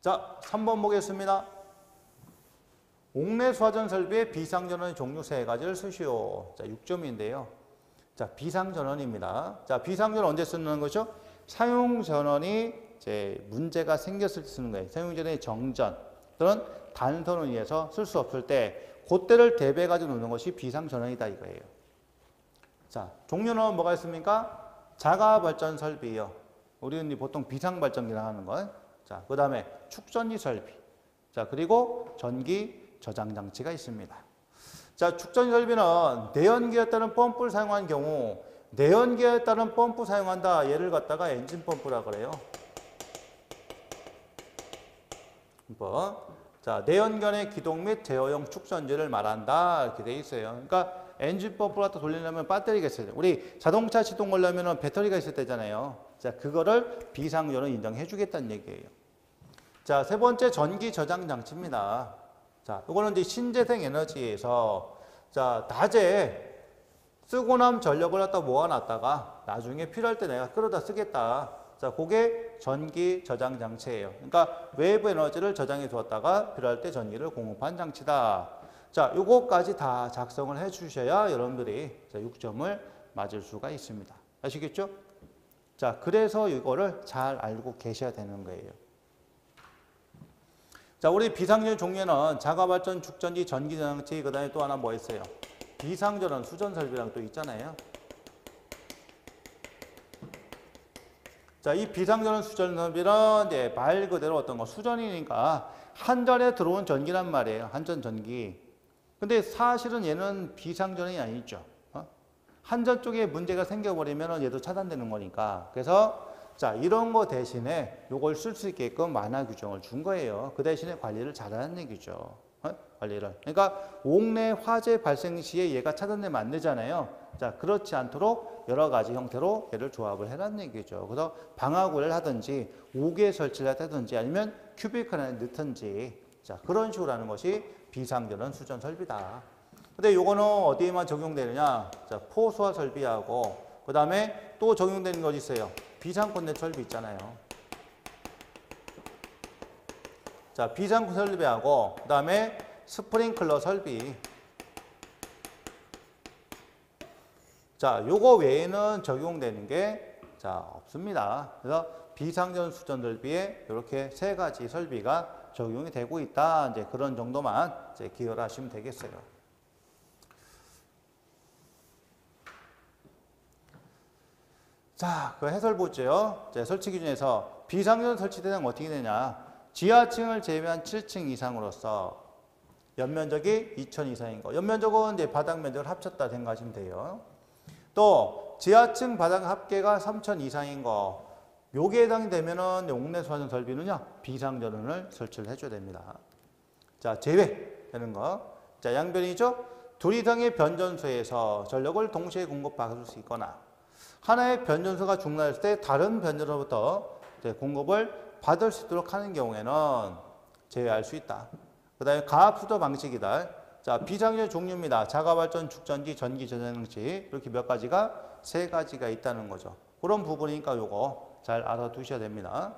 자, 3번 보겠습니다. 옥내 수화전 설비의 비상전원 종류 세 가지를 쓰시오. 자, 6점인데요. 자, 비상전원입니다. 자, 비상전원 언제 쓰는 거죠? 사용전원이 이제 문제가 생겼을 때 쓰는 거예요. 사용전원의 정전 또는 단선을 위해서 쓸 수 없을 때 그때를 대비해 가지고 놓는 것이 비상전원이다 이거예요. 자, 종류는 뭐가 있습니까? 자가 발전 설비요. 우리는 보통 비상 발전기라 하는 거. 자, 그 다음에 축전지 설비. 자, 그리고 전기 저장 장치가 있습니다. 자, 축전지 설비는 내연기관에 따른 펌프를 사용한 경우 내연기관에 따른 펌프 사용한다. 얘를 갖다가 엔진 펌프라 그래요. 번 자, 내연기관의 기동 및 제어용 축전지를 말한다. 이렇게 돼 있어요. 그러니까 엔진 펌프를 갖다 돌리려면 배터리가 있어야 돼요. 우리 자동차 시동 걸려면 배터리가 있어야 되잖아요. 자, 그거를 비상전원 인정해 주겠다는 얘기예요. 자, 세 번째 전기 저장 장치입니다. 자, 이거는 이제 신재생 에너지에서 자, 낮에 쓰고 남 전력을 갖다 모아놨다가 나중에 필요할 때 내가 끌어다 쓰겠다. 자, 그게 전기 저장 장치예요. 그러니까 외부 에너지를 저장해 두었다가 필요할 때 전기를 공급한 장치다. 자, 요거까지 다 작성을 해 주셔야 여러분들이 자, 6점을 맞을 수가 있습니다. 아시겠죠? 자, 그래서 이거를 잘 알고 계셔야 되는 거예요. 자, 우리 비상전 종류는 자가발전, 축전지, 전기장치, 그 다음에 또 하나 뭐 있어요? 비상전원, 수전설비랑 또 있잖아요. 자, 이 비상전원 수전설비는 이제 말 그대로 어떤 거 수전이니까 한전에 들어온 전기란 말이에요. 한전 전기. 근데 사실은 얘는 비상전원이 아니죠. 어? 한전 쪽에 문제가 생겨버리면 얘도 차단되는 거니까. 그래서 자, 이런 거 대신에 요걸 쓸 수 있게끔 만화 규정을 준 거예요. 그 대신에 관리를 잘하는 얘기죠. 어? 관리를. 그러니까 옥내 화재 발생 시에 얘가 차단되면 안 되잖아요. 자, 그렇지 않도록 여러 가지 형태로 얘를 조합을 해라는 얘기죠. 그래서 방화구를 하든지 옥에 설치를 하든지 아니면 큐비클 안에 넣든지 자, 그런 식으로 하는 것이 비상전원 수전 설비다. 근데 요거는 어디에만 적용되느냐? 자, 포수화 설비하고 그다음에 또 적용되는 것이 있어요. 비상콘덴 설비 있잖아요. 자, 비상 설비하고 그 다음에 스프링클러 설비. 자, 요거 외에는 적용되는 게 자, 없습니다. 그래서 비상전 수전 설비에 이렇게 세 가지 설비가 적용이 되고 있다. 이제 그런 정도만 이제 기여를 하시면 되겠어요. 자, 그 해설 보죠. 자, 설치 기준에서 비상전 설치 대상 어떻게 되냐? 지하층을 제외한 7층 이상으로서 연면적이 2천 이상인 거. 연면적은 이제 바닥 면적을 합쳤다 생각하시면 돼요. 또 지하층 바닥 합계가 3천 이상인 거. 요게 해당이 되면은 옥내 수화전 설비는요 비상전원을 설치를 해줘야 됩니다. 자 제외 되는 거. 자 양변이죠. 둘 이상의 변전소에서 전력을 동시에 공급받을 수 있거나 하나의 변전소가 중단했을 때 다른 변전소로부터 공급을 받을 수 있도록 하는 경우에는 제외할 수 있다. 그 다음에 가압수도 방식이다. 자, 비상전 종류입니다. 자가발전, 축전기, 전기 저장장치 이렇게 몇 가지가 세 가지가 있다는 거죠. 그런 부분이니까 요거 잘 알아두셔야 됩니다.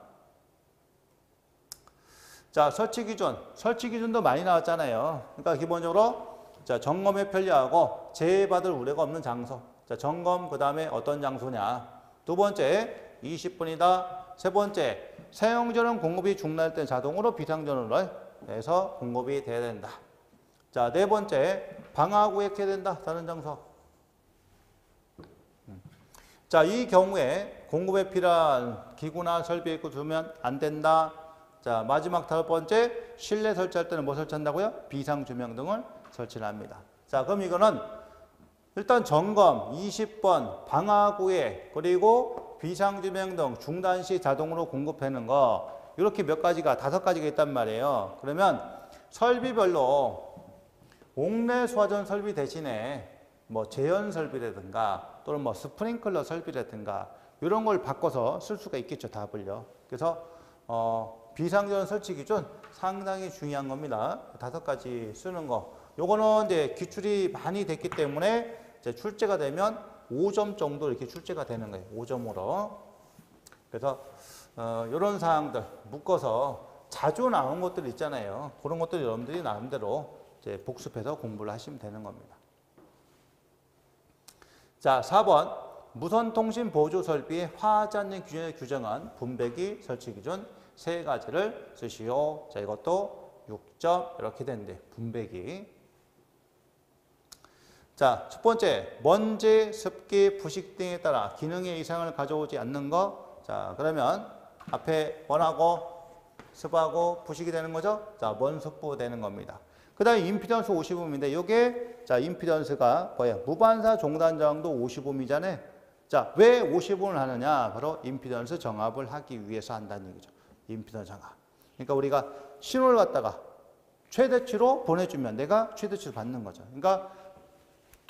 자, 설치 기준. 설치 기준도 많이 나왔잖아요. 그러니까 기본적으로 자, 점검에 편리하고 재해받을 우려가 없는 장소. 자, 점검 그 다음에 어떤 장소냐. 두 번째 20분이다. 세 번째 사용전원 공급이 중단할 때 자동으로 비상전원을 해서 공급이 돼야 된다. 자, 네 번째 방화구획해야 된다. 다른 장소. 음. 자, 이 경우에 공급에 필요한 기구나 설비 있고 두면 안 된다. 자, 마지막 다섯 번째 실내 설치할 때는 뭐 설치한다고요? 비상 조명 등을 설치를 합니다. 자, 그럼 이거는 일단 점검 20번 방화구획 그리고 비상 조명 등 중단 시 자동으로 공급하는 거 이렇게 몇 가지가 다섯 가지가 있단 말이에요. 그러면 설비별로 옥내 수화전 설비 대신에 뭐 제연 설비라든가 또는 뭐 스프링클러 설비라든가 이런 걸 바꿔서 쓸 수가 있겠죠 답을요. 그래서 어, 비상전 설치 기준 상당히 중요한 겁니다. 다섯 가지 쓰는 거. 요거는 이제 기출이 많이 됐기 때문에 이제 출제가 되면 5점 정도 이렇게 출제가 되는 거예요. 5점으로. 그래서 어, 이런 사항들 묶어서 자주 나온 것들 있잖아요. 그런 것들 여러분들이 나름대로 이제 복습해서 공부를 하시면 되는 겁니다. 자, 4번. 무선 통신 보조 설비의 화자는 규정에 규정한 분배기 설치 기준 세 가지를 쓰시오. 자, 이것도 6점 이렇게 되는데 분배기. 자, 첫 번째, 먼지, 습기, 부식 등에 따라 기능의 이상을 가져오지 않는 거. 자, 그러면 앞에 원하고 습하고 부식이 되는 거죠. 자, 먼습부 되는 겁니다. 그 다음에 임피던스 50ohm인데 이게 자, 임피던스가 뭐야? 무반사 종단 저항도 50ohm이잖아요. 자, 왜 50ohm을 하느냐? 바로 임피던스 정합을 하기 위해서 한다는 얘기죠. 임피던스 정합. 그러니까 우리가 신호를 갖다가 최대치로 보내주면 내가 최대치로 받는 거죠. 그러니까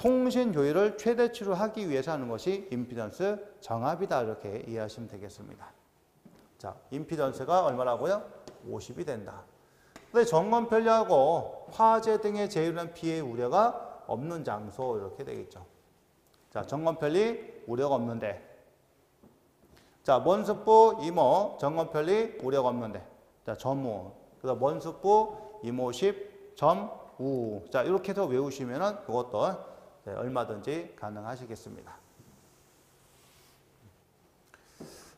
통신 효율을 최대치로 하기 위해서 하는 것이 임피던스 정합이다 이렇게 이해하시면 되겠습니다. 자, 임피던스가 얼마라고요? 50이 된다. 근데 점검 편리하고 화재 등의 재유난 피해 우려가 없는 장소 이렇게 되겠죠. 자, 점검 편리 우려가 없는데. 자, 먼습부 이모 점검 편리 우려가 없는데. 자, 점우. 그다음 먼습부 이모십 점우. 자, 이렇게 해서 외우시면은 그것도 네, 얼마든지 가능하시겠습니다.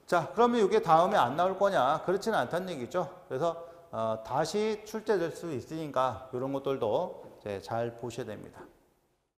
자, 그러면 이게 다음에 안 나올 거냐? 그렇지는 않다는 얘기죠. 그래서 어, 다시 출제될 수 있으니까 이런 것들도 잘 보셔야 됩니다.